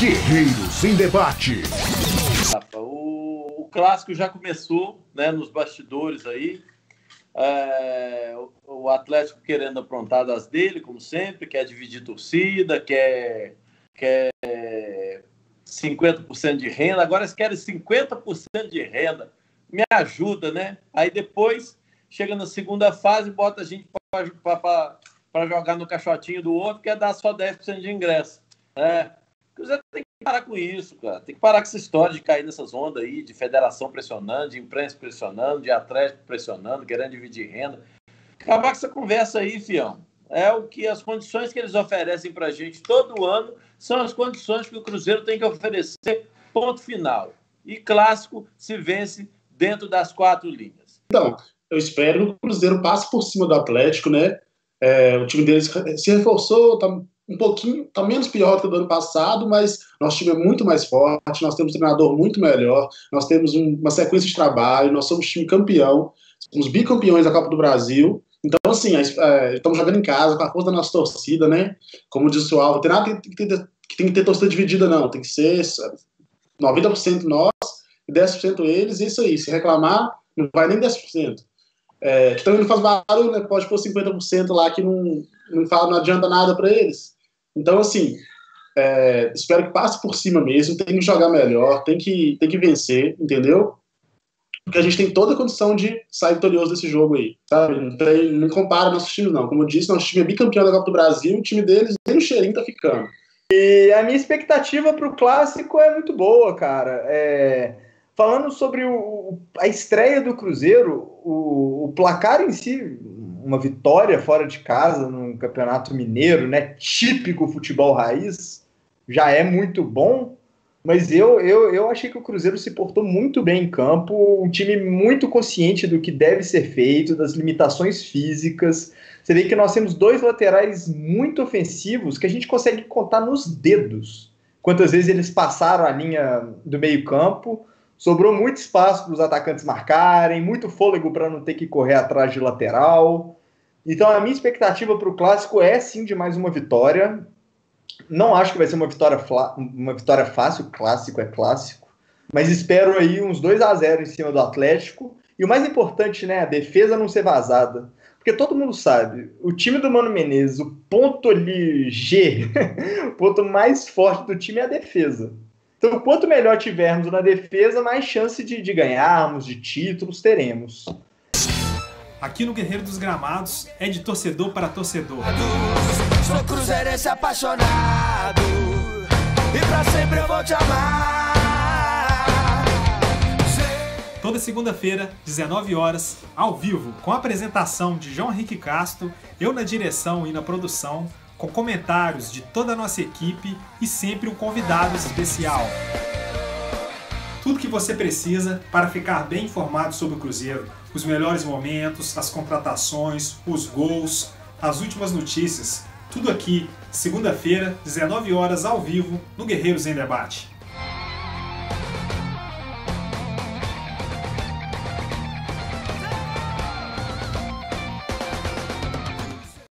Guerreiros em debate. O, o clássico já começou, né, nos bastidores aí. É, o, o Atlético querendo aprontar das dele, como sempre, quer dividir torcida, quer, quer 50% de renda. Agora eles querem 50% de renda. Me ajuda, né? Aí depois chega na segunda fase, bota a gente para jogar no caixotinho do outro, quer dar só 10% de ingresso. É. O Cruzeiro tem que parar com isso, cara. Tem que parar com essa história de cair nessas ondas aí, de federação pressionando, de imprensa pressionando, de atlético pressionando, querendo dividir renda. Acabar com essa conversa aí, fião. É o que as condições que eles oferecem para a gente todo ano são as condições que o Cruzeiro tem que oferecer, ponto final. E clássico se vence dentro das quatro linhas. Então, eu espero que o Cruzeiro passe por cima do Atlético, né? É, o time deles se reforçou, tá um pouquinho, tá menos pior do que do ano passado, mas nosso time é muito mais forte, nós temos um treinador muito melhor, nós temos um, uma sequência de trabalho, nós somos time campeão, somos bicampeões da Copa do Brasil. Então, assim, é, estamos jogando em casa, com a força da nossa torcida, né? Como disse o Alvo, tem nada que, que, que tem que ter torcida dividida, não. Tem que ser 90% nós e 10% eles, e isso aí. Se reclamar, não vai nem 10% é, que também não faz barulho, né? Pode pôr 50% lá que não, não, fala, não adianta nada para eles. Então, assim, é, espero que passe por cima mesmo, tem que jogar melhor, tem que, tem que vencer, entendeu? Porque a gente tem toda a condição de sair vitorioso desse jogo aí, sabe? Não, não compara nosso time, não. Como eu disse, nosso time é bicampeão da Copa do Brasil, o time deles, nem o cheirinho tá ficando. E a minha expectativa para o clássico é muito boa, cara. É falando sobre o, a estreia do Cruzeiro, o, o, placar em si, uma vitória fora de casa no Campeonato Mineiro, né? Típico futebol raiz, já é muito bom. Mas eu, eu, eu achei que o Cruzeiro se portou muito bem em campo, um time muito consciente do que deve ser feito, das limitações físicas. Você vê que nós temos dois laterais muito ofensivos que a gente consegue contar nos dedos. Quantas vezes eles passaram a linha do meio-campo Sobrou muito espaço para os atacantes marcarem, muito fôlego para não ter que correr atrás de lateral. Então a minha expectativa para o clássico é sim de mais uma vitória. Não acho que vai ser uma vitória, uma vitória fácil, clássico é clássico, mas espero aí uns 2 a 0 em cima do Atlético. E o mais importante, né, a defesa não ser vazada. Porque todo mundo sabe, o time do Mano Menezes, o ponto ali G, o ponto mais forte do time é a defesa. Então, quanto melhor tivermos na defesa, mais chance de, de ganharmos, de títulos teremos. Aqui no Guerreiro dos Gramados é de torcedor para torcedor. Sou cruzeirense apaixonado e pra sempre eu vou te amar. Toda segunda-feira, 19 horas, ao vivo, com a apresentação de João Henrique Castro, eu na direção e na produção, com comentários de toda a nossa equipe e sempre um convidado especial. Tudo que você precisa para ficar bem informado sobre o Cruzeiro, os melhores momentos, as contratações, os gols, as últimas notícias, tudo aqui, segunda-feira, 19 horas ao vivo, no Guerreiros em Debate.